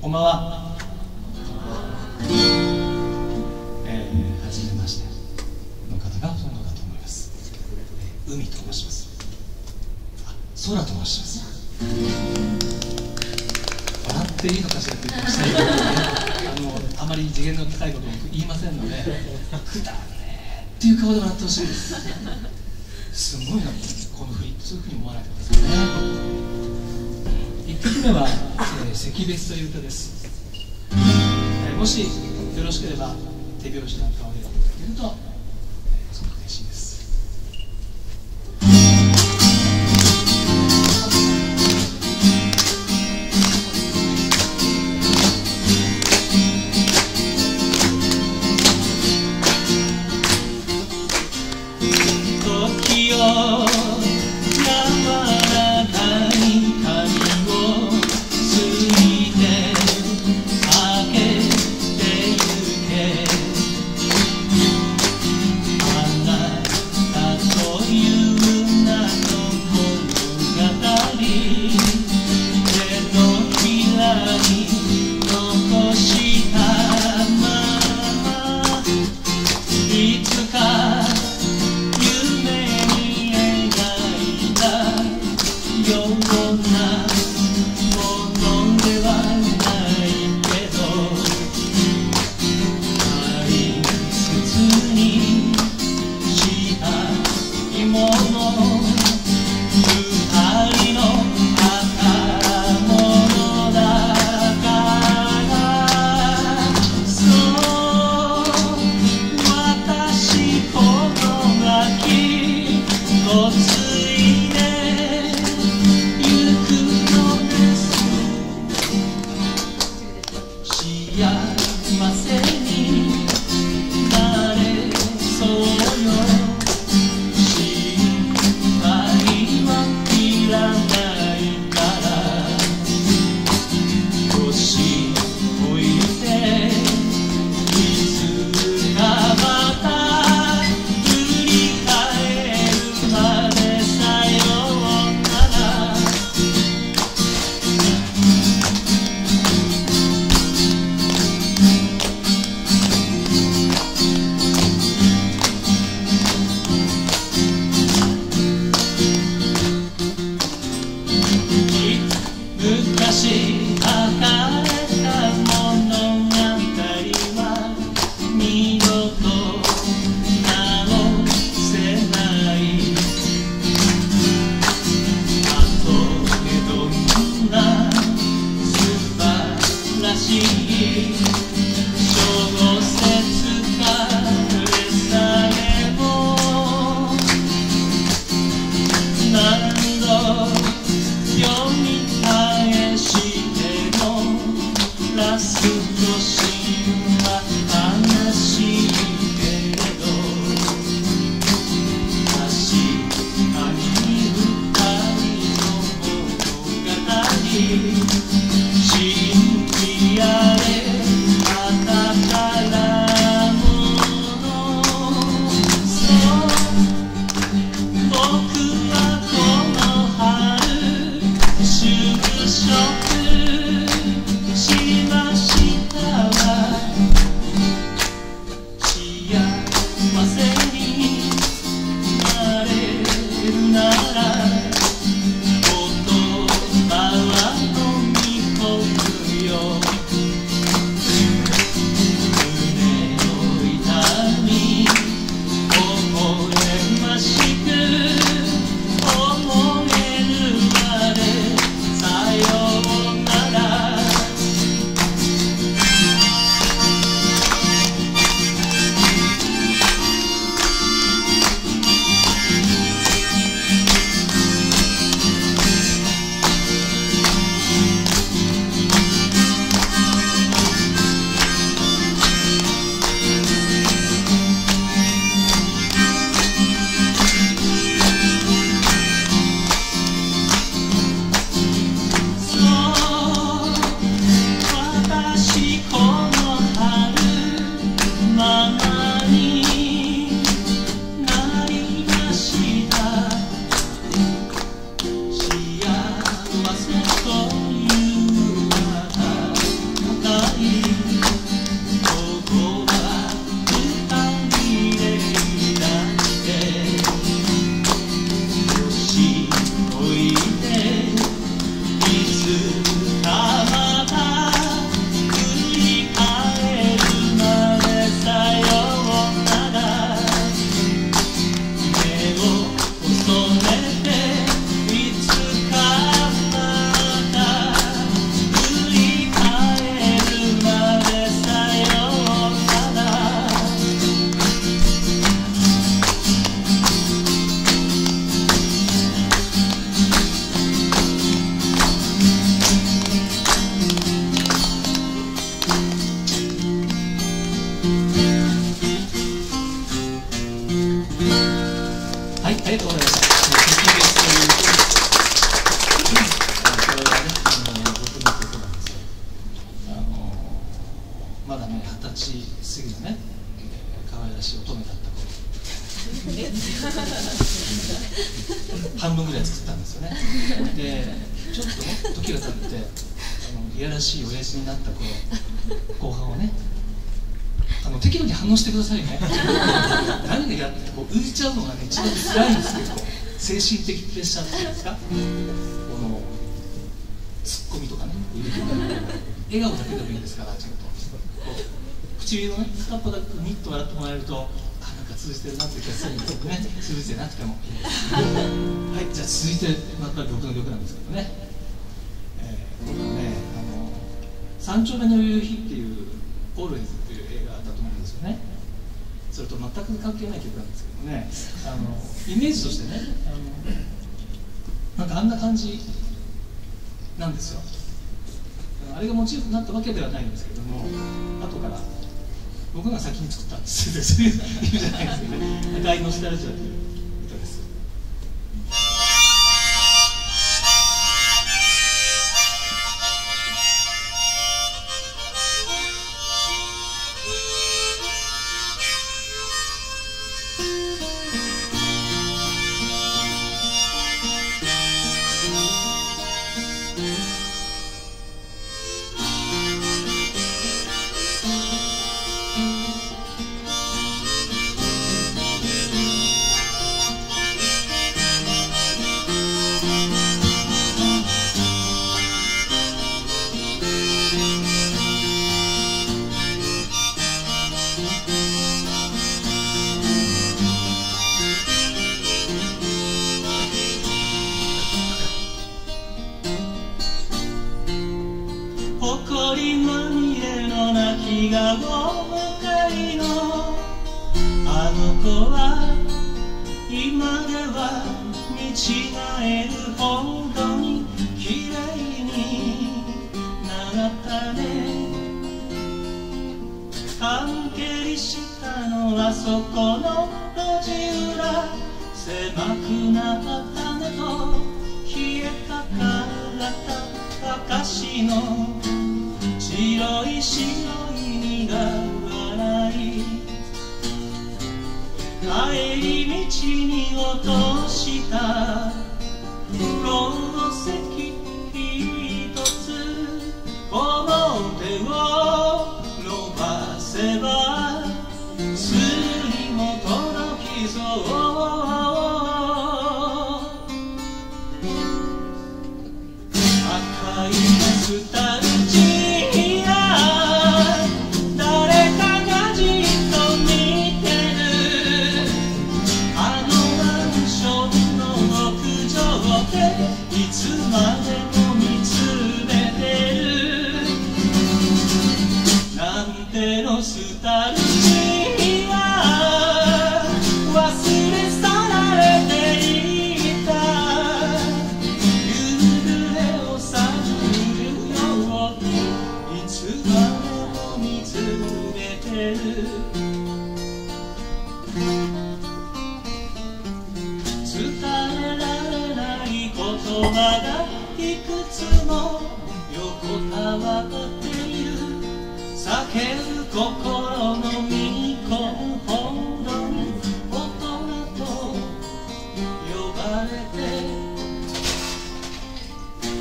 こんばんは、えー、はじめまして。の方がほとんどかと思います。海と申します。あ空と申します。笑っていいのかしらって言ってましたけど、あのあまり次元の高いことを言いませんので普段ねっていう顔で笑ってほしいです。すごいなこの振りそういうふうに思わないでくださいね。1曲目は「えー、惜別」という歌です、えー、もしよろしければ手拍子なんかを入れていただけると abraço. 精神的プレッシャーっていうんですか？このツッコミとかね。笑顔だけでもいいですからちゃんと。唇のね片っぽだけニッと笑ってもらえるとあなんか通じてるなって気がするんですけどね。通じてなくてもはい。じゃあ続いてまた僕の曲なんですけどね、えー、僕はねあの「三丁目の夕日」っていう「オールウェイズ」っていう映画だと思うんですよねそれと全く関係ない曲なんですけどね。あのイメージとしてねあのなんかあんな感じなんですよ。あれがモチーフになったわけではないんですけども後から僕が先に作ったんですそういう意味じゃないですけどね。大ノスタルジアという。の泣き顔向いのあの子は今では見違えるほどに綺麗になったね関係したのはそこの路地裏狭くなったねと冷えかかった証の白い白い苦笑い帰り道に落としたろう石一つこの手を伸ばせばすぐにも届きそうない言葉がいくつも横たわっている叫ぶ心の見込むほどに大人と呼ばれて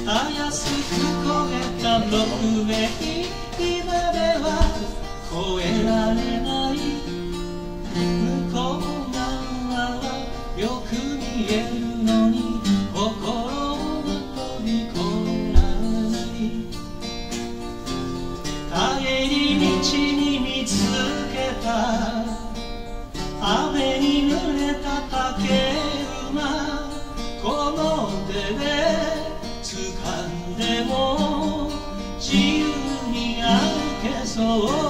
たやすく越えた6名今歩け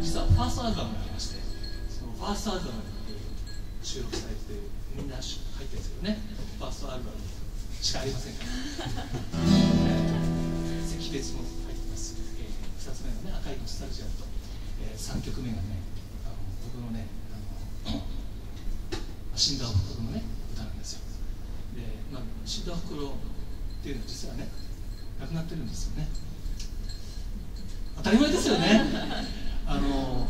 実はファーストアルバムがありましてそのファーストアルバムに収録されてみんな入ってるんですけどね。ファーストアルバムしかありませんから、えー、石別も入ってます、えー、2つ目のね赤いノスタルジアと、えー、3曲目がねあの僕のねあの死んだおふくろのね歌なんですよ。で、まあ、死んだおふくろっていうのは実はね亡くなってるんですよね。当たり前ですよね。あの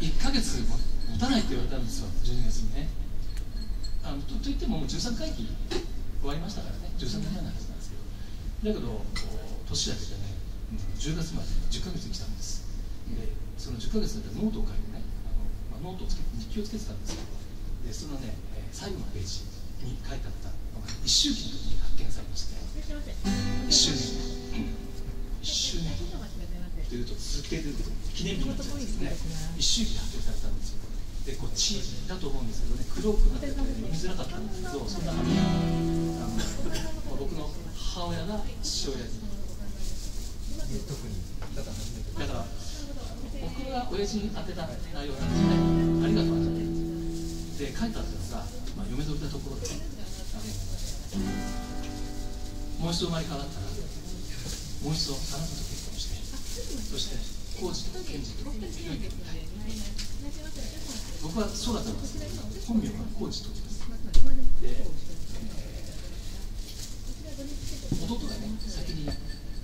1ヶ月も持たないって言われたんですよ12月にね。あのとといってももう13回忌終わりましたからね。13回目のはずなんですけど。だけど年明けてね、うん10月まで10ヶ月に来たんです。でその10ヶ月だってノートを書いてねあの、まあ、ノートをつけて日記をつけてたんですけど。でそのね、えー最後のページに書いてあったのが一周期の時に発見されまして。一周年。一周年というと続けてると記念日になっちゃうんですね。一周期発表されたんですよ。でこっちだと思うんですけどね。黒くなってて読みづらかったんですけどその中にあの僕の母親が父親に特にだから初めてだから僕が親父に当てた内容なんですねありがとうありがとうで書いてあったのが、まあ、嫁取りたところで。あのもう一度生まれ変わったらもう一度あなたと結そして工事と健二と僕はそうだったんです。本名は工事と言いますで、えー弟がね先に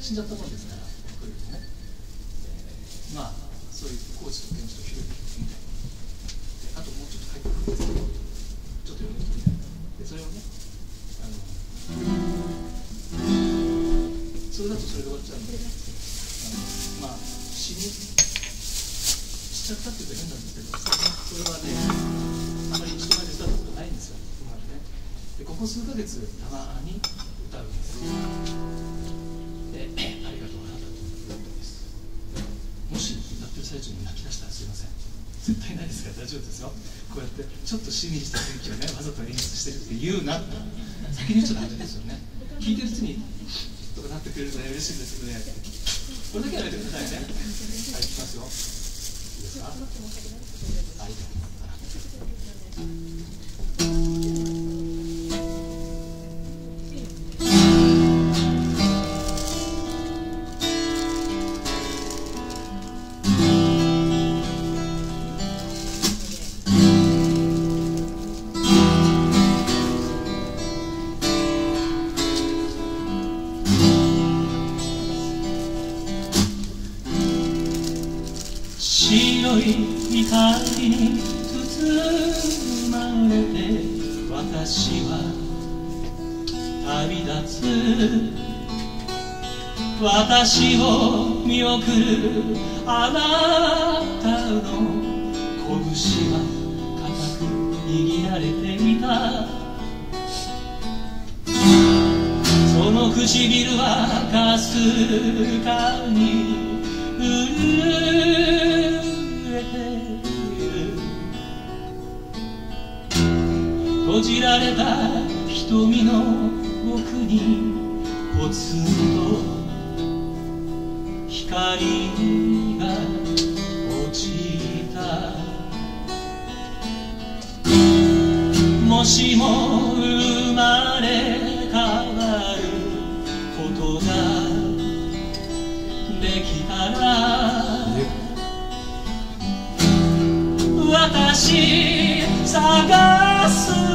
死んじゃったもんですそれはねあまり人前で歌ったことないんですよ今までねでここ数ヶ月たまに歌うんですで「ありがとうあなた」ということですもし歌ってる最中に泣き出したらすいません絶対ないですから大丈夫ですよこうやってちょっとしんみした雰囲気をねわざと演出してるって言うなって先に言っちゃダメですよね聞いてる人にとかなってくれるとね嬉しいんですけどねこれだけはやめてくださいねはいいきますよですか？を見送るあなたの拳は固く握られていた。その唇はかすかに震えてる。閉じられた瞳の奥にポツンと光が落ちたもしも生まれ変わることができたら私探す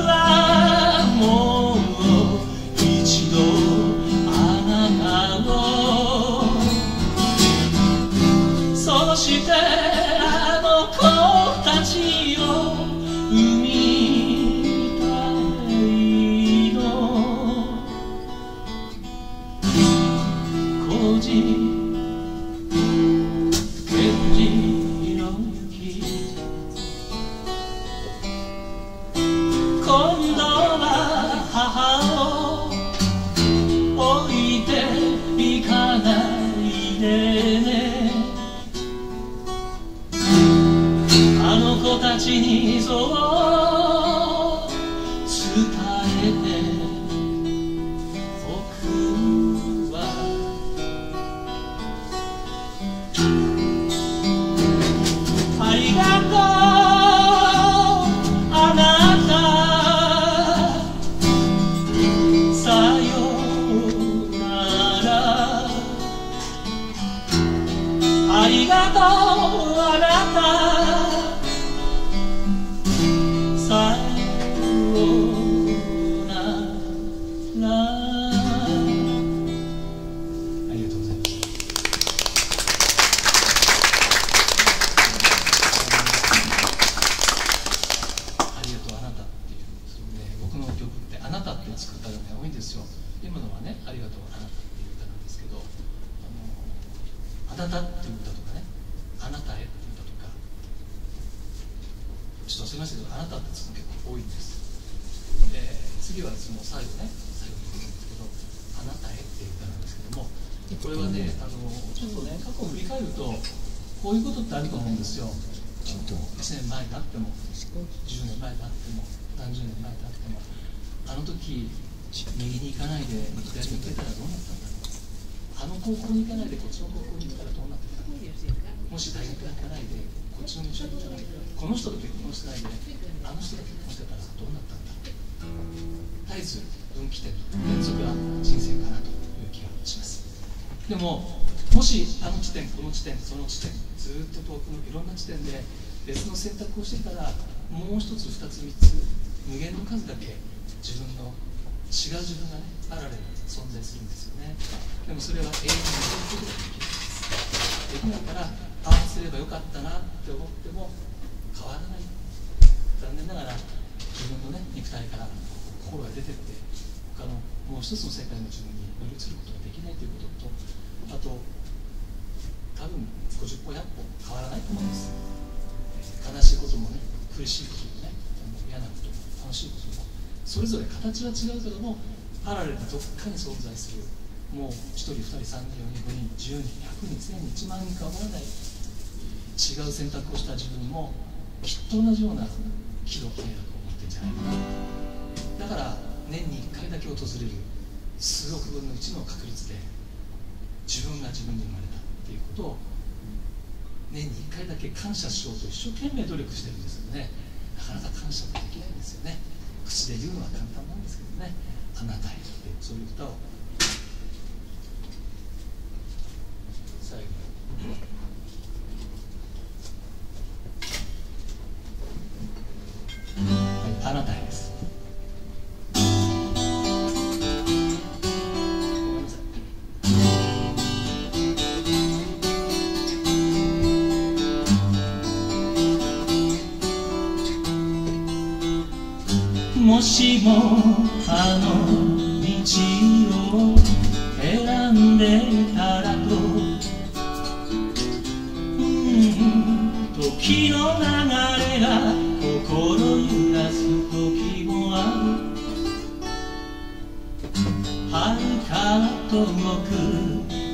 ですよ。今のはねありがとうあなたっていう歌なんですけどあのあなたっていう歌とかねあなたへっていう歌とかちょっと忘れましたけどあなたってつくの結構多いんです。で次はその最後ね最後に言うんですけどあなたへっていう歌なんですけどもこれはねあのちょっとね過去を振り返るとこういうことってあると思うんですよ。1年前だっても10年前だっても何十年前だってもあの時右に行かないで左に行けたらどうなったんだろう。あの高校に行かないでこっちの高校に行ったらどう。なってたもし大学に行かないでこっちの道に行ったらこの人と結婚してないであの人と結婚してたらどうなったんだ絶えず分岐点連続が人生かなという気がします。でももしあの地点この地点その地点ずっと遠くのいろんな地点で別の選択をしてたらもう一つ二つ三つ無限の数だけ自分の違う自分がねパラレルに存在するんですよね。でもそれは永遠に続くことができるんですできないからああすればよかったなって思っても変わらない。残念ながら自分のね肉体から心が出てって他のもう一つの世界の自分に乗り移ることができないということとあと多分50歩100歩変わらないと思うんです悲しいこともね苦しいこともね嫌なことも楽しいこともそれぞれ形は違うけどもパラレルにどっかに存在するもう1人2人3人4人5人10人100人1000人1万人かわらない違う選択をした自分もきっと同じような喜怒哀楽を持ってるんじゃないかなだから年に1回だけ訪れる数億分の1の確率で自分が自分に生まれたっていうことを年に1回だけ感謝しようと一生懸命努力してるんですけどね。なかなか感謝ができないんですよね。口で言うのは簡単なんですけどね。あなたへってそういう歌を。もしもあの道を選んでいたらと、うん、時の流れが心揺らす時もある。遥か遠く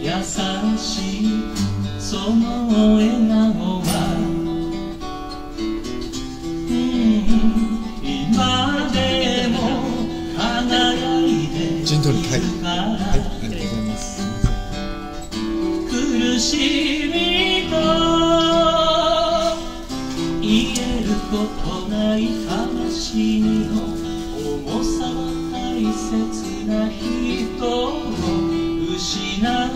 優しいその笑顔切な人を失う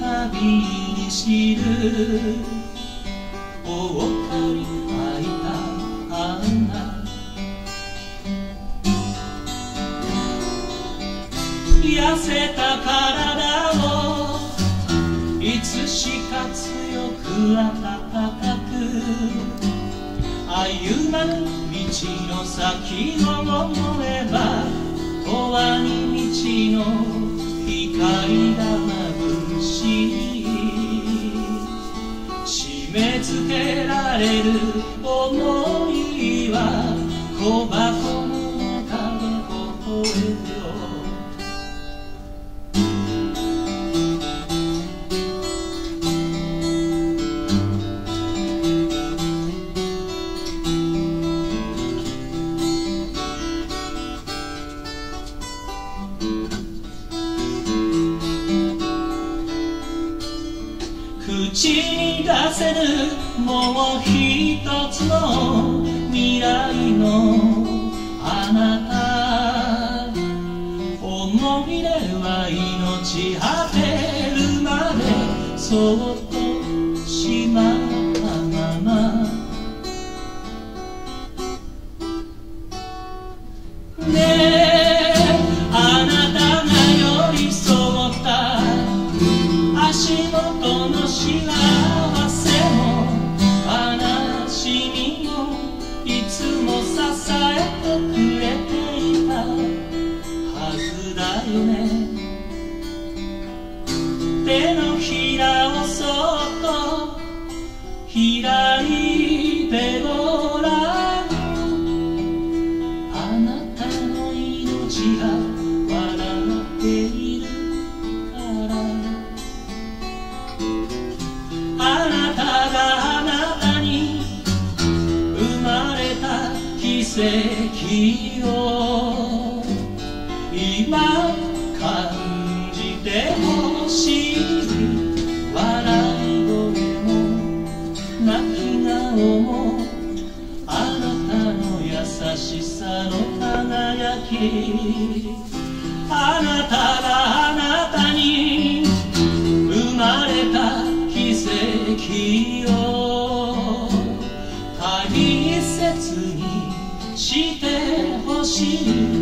たびに知るおかり開いた花痩せた体をいつしか強く暖かく歩まぬ道の先を思えば永遠に道の光が眩し締め付けられる想いはもう一つの未来のあなた思い出は命果てるまでそっとしまったままねえあなたが寄り添った足元の幸せれていたはずだよね。しさの輝き。あなたがあなたに生まれた奇跡を大切にしてほしい。